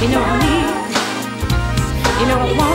You know I need. You know I want.